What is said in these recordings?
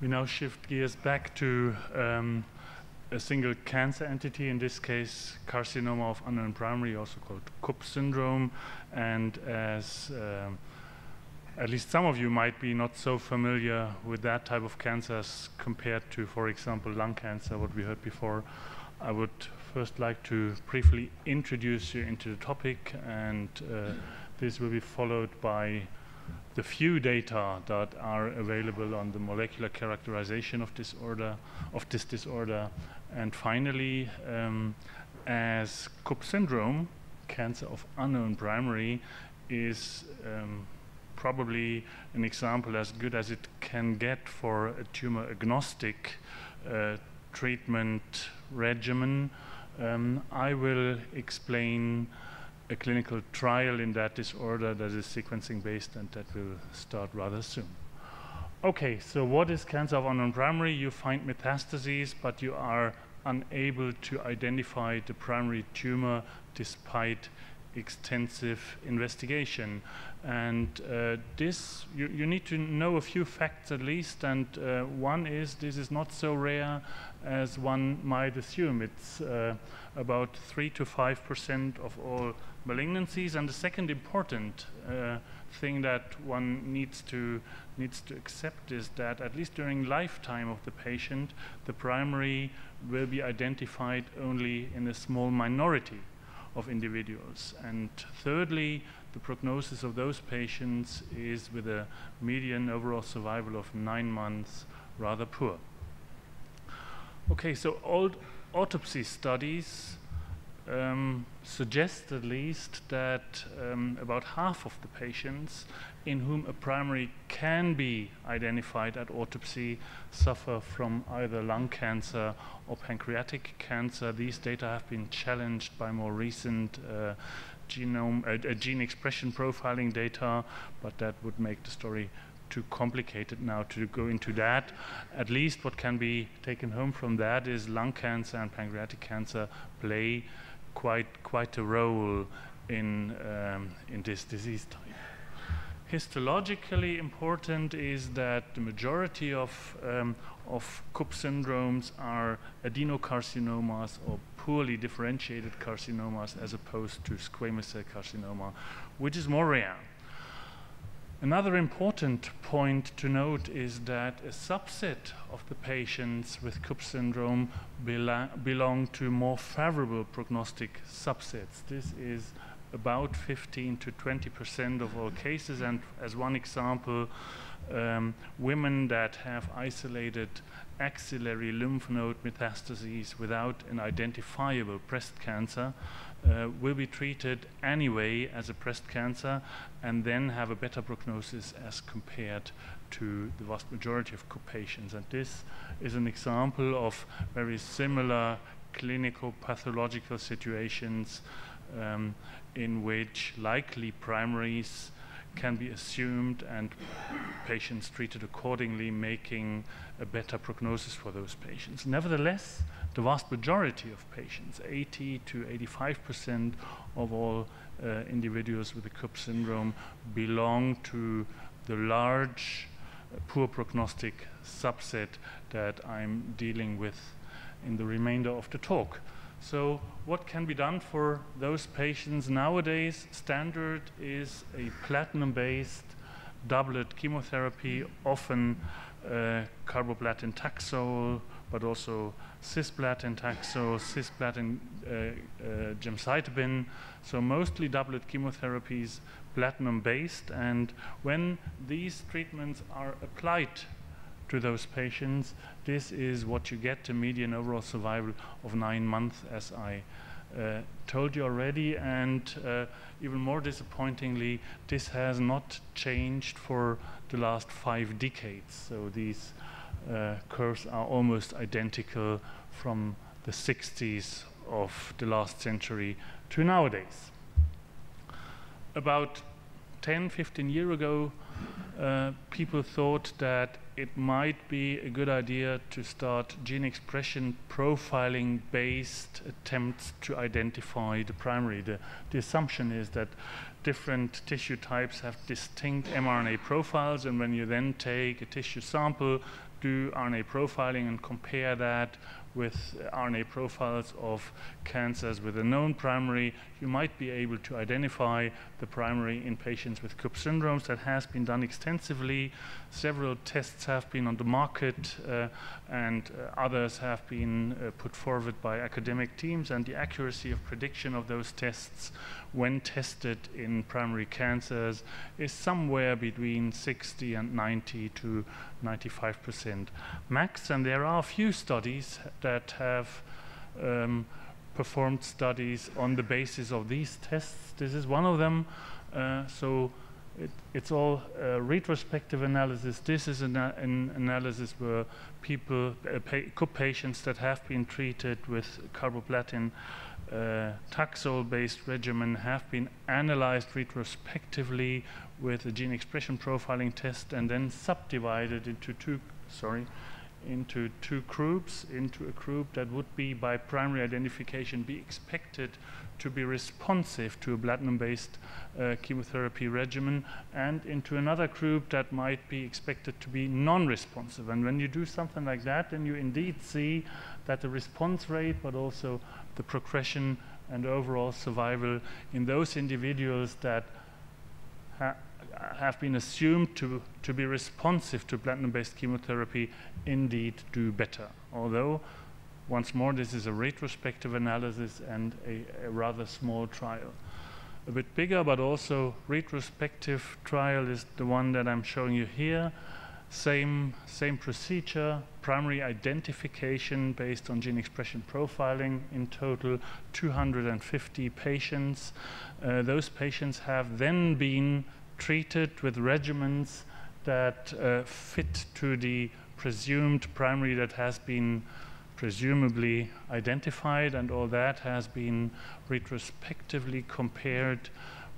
We now shift gears back to um, a single cancer entity, in this case, carcinoma of unknown primary, also called CUP syndrome. And as um, at least some of you might be not so familiar with that type of cancers compared to, for example, lung cancer, what we heard before, I would first like to briefly introduce you into the topic, and uh, this will be followed by the few data that are available on the molecular characterization of disorder of this disorder, and finally, um, as CUP syndrome, cancer of unknown primary, is um, probably an example as good as it can get for a tumor agnostic uh, treatment regimen. Um, I will explain a clinical trial in that disorder that is sequencing based and that will start rather soon. Okay, so what is cancer of unknown primary? You find metastases, but you are unable to identify the primary tumor despite extensive investigation. And uh, this, you, you, need to know a few facts at least. And uh, one is this is not so rare as one might assume. It's uh, about 3 to 5% of all malignancies. And the second important uh, thing that one needs to, needs to accept is that at least during lifetime of the patient, the primary will be identified only in a small minority of individuals. And thirdly, the prognosis of those patients is with a median overall survival of nine months rather poor. Okay, so old autopsy studies um, suggest at least that um, about half of the patients in whom a primary can be identified at autopsy suffer from either lung cancer or pancreatic cancer. These data have been challenged by more recent uh, genome, uh, uh, gene expression profiling data, but that would make the story too complicated now to go into that. At least what can be taken home from that is lung cancer and pancreatic cancer play quite quite a role in um, in this disease type. Histologically important is that the majority of um, of CUP syndromes are adenocarcinomas or poorly differentiated carcinomas as opposed to squamous cell carcinoma, which is more rare. Another important point to note is that a subset of the patients with CUP syndrome belong to more favorable prognostic subsets. This is about 15 to 20 percent of all cases, and as one example, um, women that have isolated axillary lymph node metastases without an identifiable breast cancer uh, will be treated anyway as a breast cancer and then have a better prognosis as compared to the vast majority of patients. And this is an example of very similar clinical pathological situations um, in which likely primaries can be assumed and patients treated accordingly, making a better prognosis for those patients. Nevertheless, the vast majority of patients, 80 to 85 percent of all uh, individuals with the CUP syndrome, belong to the large, uh, poor prognostic subset that I'm dealing with in the remainder of the talk. So what can be done for those patients nowadays? Standard is a platinum-based doublet chemotherapy, often uh, carboplatin taxol, but also cisplatin taxol, cisplatin uh, uh, gemcitabine. So mostly doublet chemotherapies, platinum-based. And when these treatments are applied to those patients. This is what you get, a median overall survival of nine months, as I uh, told you already. And uh, even more disappointingly, this has not changed for the last five decades. So these uh, curves are almost identical from the 60s of the last century to nowadays. About 10, 15 years ago, uh, people thought that it might be a good idea to start gene expression profiling based attempts to identify the primary. The, the assumption is that different tissue types have distinct mRNA profiles, and when you then take a tissue sample, do RNA profiling and compare that with RNA profiles of cancers with a known primary, you might be able to identify the primary in patients with CUP syndromes. That has been done extensively. Several tests have been on the market, uh, and uh, others have been uh, put forward by academic teams, and the accuracy of prediction of those tests when tested in primary cancers is somewhere between 60 and 90 to 95% max. And there are a few studies that have um, performed studies on the basis of these tests. This is one of them. Uh, so it, it's all uh, retrospective analysis. This is an, an analysis where people, uh, pa patients that have been treated with carboplatin uh, Taxol-based regimen have been analyzed retrospectively with a gene expression profiling test and then subdivided into two, sorry, into two groups, into a group that would be by primary identification be expected to be responsive to a platinum-based uh, chemotherapy regimen, and into another group that might be expected to be non-responsive. And when you do something like that, then you indeed see that the response rate, but also the progression and overall survival in those individuals that ha have been assumed to, to be responsive to platinum-based chemotherapy indeed do better. Although, once more, this is a retrospective analysis and a, a rather small trial. A bit bigger, but also retrospective trial is the one that I'm showing you here. Same, same procedure, primary identification based on gene expression profiling, in total 250 patients. Uh, those patients have then been treated with regimens that uh, fit to the presumed primary that has been presumably identified, and all that has been retrospectively compared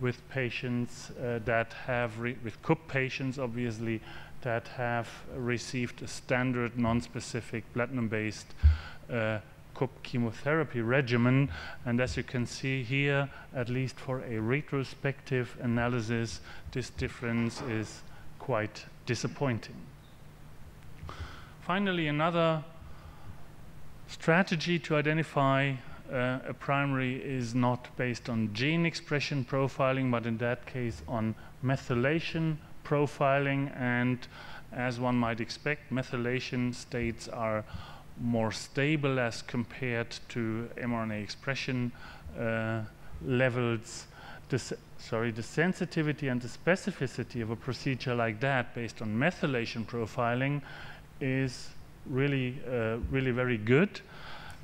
with patients uh, that have, with CUP patients, obviously, that have received a standard non-specific platinum-based uh, chemotherapy regimen. And as you can see here, at least for a retrospective analysis, this difference is quite disappointing. Finally, another strategy to identify uh, a primary is not based on gene expression profiling, but in that case on methylation profiling and as one might expect, methylation states are more stable as compared to mRNA expression uh, levels. The, sorry, the sensitivity and the specificity of a procedure like that based on methylation profiling is really, uh, really very good.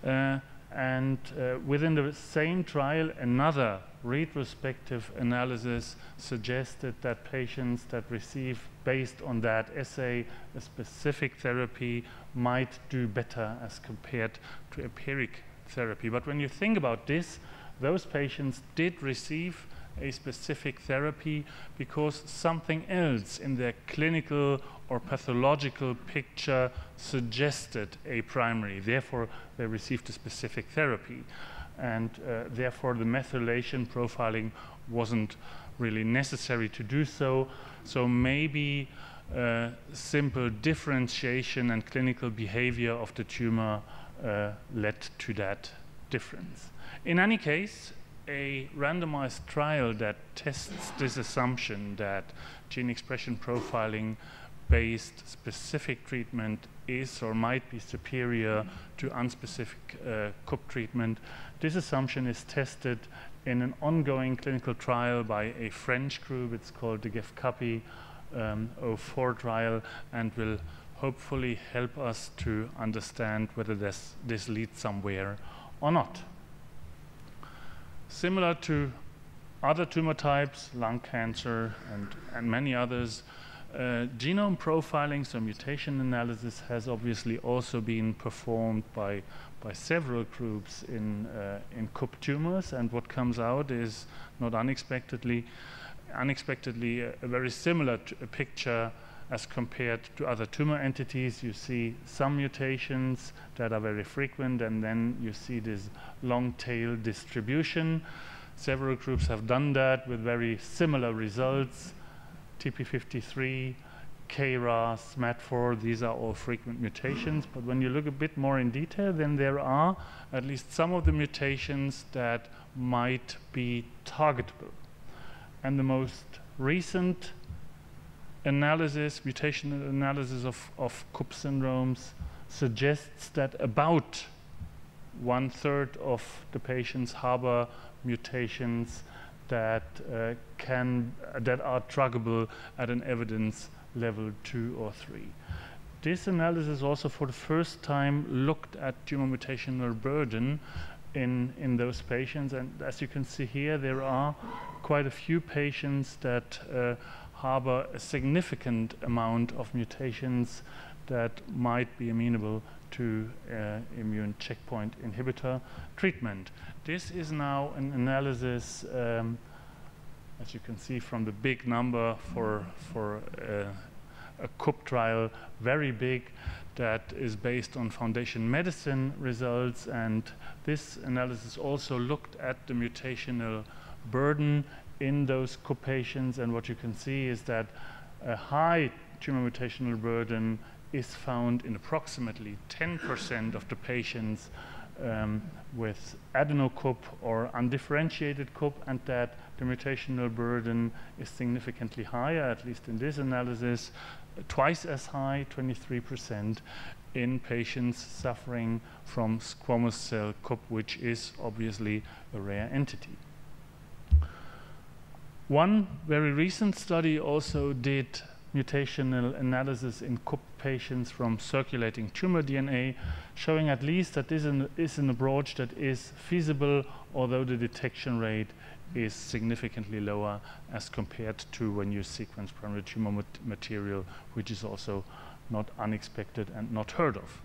Uh, and uh, within the same trial, another retrospective analysis suggested that patients that receive, based on that assay, a specific therapy might do better as compared to empiric therapy. But when you think about this, those patients did receive a specific therapy because something else in their clinical or pathological picture suggested a primary. Therefore, they received a specific therapy. And uh, therefore, the methylation profiling wasn't really necessary to do so. So maybe uh, simple differentiation and clinical behavior of the tumor uh, led to that difference. In any case, a randomized trial that tests this assumption that gene expression profiling based specific treatment is or might be superior to unspecific uh, CUP treatment. This assumption is tested in an ongoing clinical trial by a French group. It's called the GEFCAPI um, 04 trial and will hopefully help us to understand whether this, this leads somewhere or not. Similar to other tumor types, lung cancer and, and many others, uh, genome profiling, so mutation analysis, has obviously also been performed by, by several groups in, uh, in CUP tumors, and what comes out is not unexpectedly, unexpectedly a, a very similar picture as compared to other tumor entities. You see some mutations that are very frequent, and then you see this long tail distribution. Several groups have done that with very similar results. TP53 KRAS, SMAD4, these are all frequent mutations. But when you look a bit more in detail, then there are at least some of the mutations that might be targetable. And the most recent analysis, mutational analysis of, of CUP syndromes suggests that about one third of the patients harbor mutations that uh, can that are druggable at an evidence level two or three. This analysis also for the first time looked at tumor mutational burden in, in those patients. And as you can see here, there are quite a few patients that uh, harbor a significant amount of mutations that might be amenable to uh, immune checkpoint inhibitor treatment. This is now an analysis, um, as you can see from the big number for, for uh, a CUP trial, very big, that is based on Foundation Medicine results. And this analysis also looked at the mutational burden in those CUP patients. And what you can see is that a high tumor mutational burden is found in approximately 10% of the patients um, with adenocup or undifferentiated CUP, and that the mutational burden is significantly higher, at least in this analysis, twice as high, 23%, in patients suffering from squamous cell CUP, which is obviously a rare entity. One very recent study also did mutational analysis in CUP patients from circulating tumor DNA, showing at least that this is an approach that is feasible, although the detection rate is significantly lower as compared to when you sequence primary tumor mat material, which is also not unexpected and not heard of.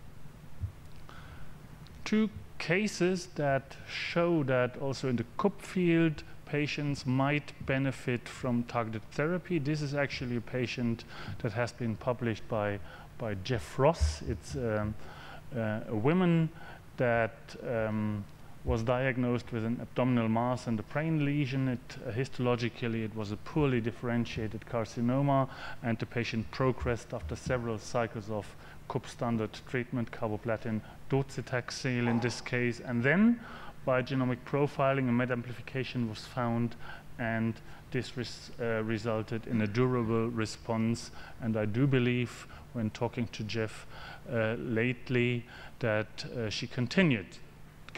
Two cases that show that also in the CUP field, patients might benefit from targeted therapy. This is actually a patient that has been published by, by Jeff Ross. It's um, uh, a woman that um, was diagnosed with an abdominal mass and a brain lesion. It, uh, histologically, it was a poorly differentiated carcinoma, and the patient progressed after several cycles of CUP standard treatment, carboplatin, docetaxel in this case, and then by genomic profiling, a MET amplification was found, and this res uh, resulted in a durable response. And I do believe, when talking to Jeff uh, lately, that uh, she continued,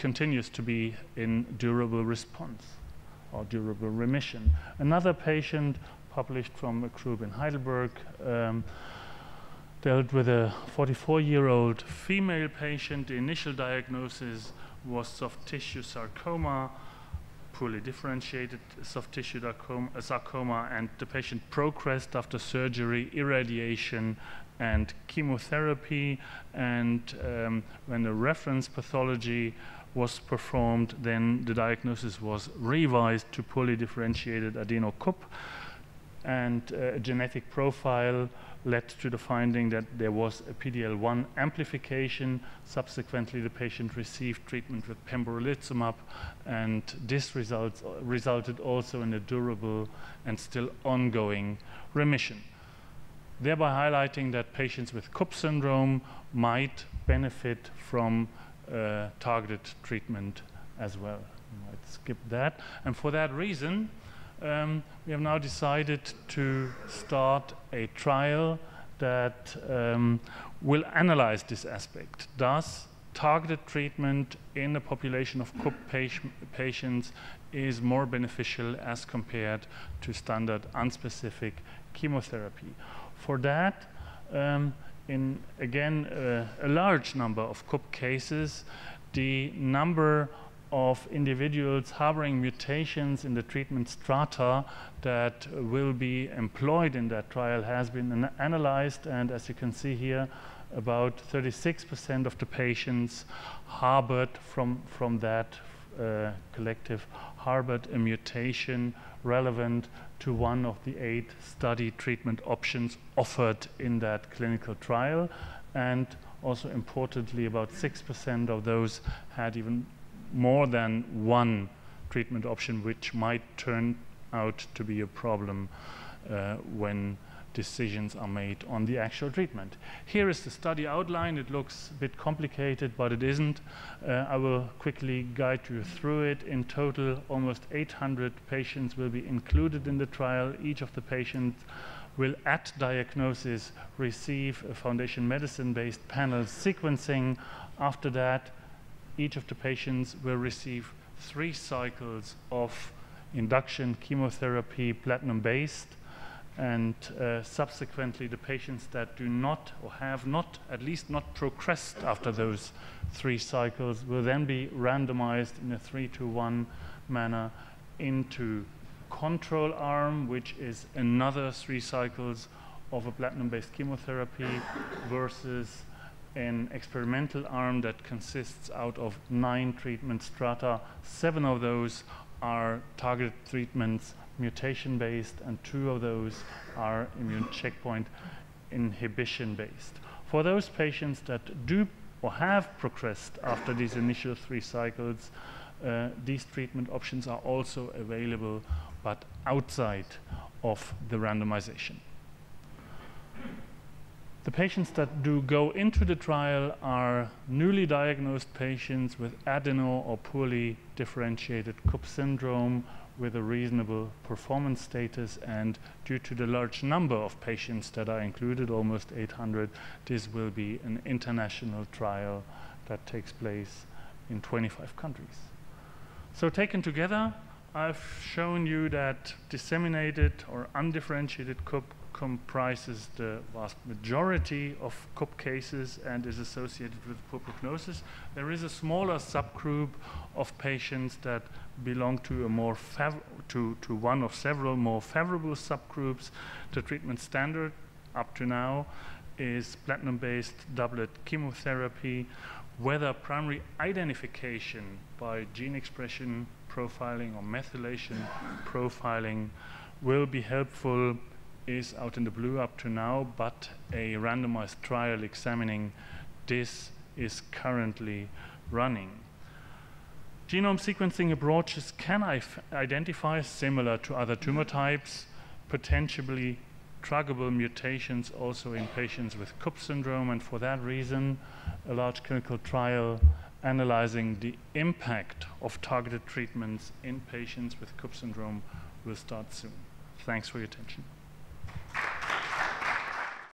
continues to be in durable response or durable remission. Another patient published from a group in Heidelberg um, dealt with a 44-year-old female patient. The initial diagnosis was soft tissue sarcoma, poorly differentiated soft tissue sarcoma, and the patient progressed after surgery, irradiation, and chemotherapy. And um, when the reference pathology was performed, then the diagnosis was revised to poorly differentiated adenocup and uh, a genetic profile led to the finding that there was a PD-L1 amplification. Subsequently, the patient received treatment with pembrolizumab, and this results, resulted also in a durable and still ongoing remission, thereby highlighting that patients with CUP syndrome might benefit from uh, targeted treatment as well. Might skip that. And for that reason, um, we have now decided to start a trial that um, will analyze this aspect. Does targeted treatment in a population of CUP patients is more beneficial as compared to standard unspecific chemotherapy. For that, um, in again uh, a large number of CUP cases, the number of individuals harboring mutations in the treatment strata that will be employed in that trial has been an analyzed and as you can see here about 36% of the patients harbored from, from that uh, collective harbored a mutation relevant to one of the eight study treatment options offered in that clinical trial. And also importantly about 6% of those had even more than one treatment option, which might turn out to be a problem uh, when decisions are made on the actual treatment. Here is the study outline. It looks a bit complicated, but it isn't. Uh, I will quickly guide you through it. In total, almost 800 patients will be included in the trial. Each of the patients will, at diagnosis, receive a Foundation Medicine-based panel sequencing. After that, each of the patients will receive three cycles of induction chemotherapy, platinum-based, and uh, subsequently the patients that do not or have not, at least not progressed after those three cycles will then be randomized in a three to one manner into control arm, which is another three cycles of a platinum-based chemotherapy versus an experimental arm that consists out of nine treatment strata. Seven of those are targeted treatments mutation based, and two of those are immune checkpoint inhibition based. For those patients that do or have progressed after these initial three cycles, uh, these treatment options are also available, but outside of the randomization. The patients that do go into the trial are newly diagnosed patients with adeno or poorly differentiated CUP syndrome with a reasonable performance status and due to the large number of patients that are included, almost 800, this will be an international trial that takes place in 25 countries. So taken together, I've shown you that disseminated or undifferentiated CUP comprises the vast majority of CUP cases and is associated with poor prognosis. There is a smaller subgroup of patients that belong to a more to, to one of several more favorable subgroups. The treatment standard up to now is platinum-based doublet chemotherapy, whether primary identification by gene expression profiling or methylation profiling will be helpful is out in the blue up to now, but a randomized trial examining this is currently running. Genome sequencing approaches can identify, similar to other tumor types, potentially druggable mutations also in patients with CUP syndrome, and for that reason, a large clinical trial analyzing the impact of targeted treatments in patients with CUP syndrome will start soon. Thanks for your attention.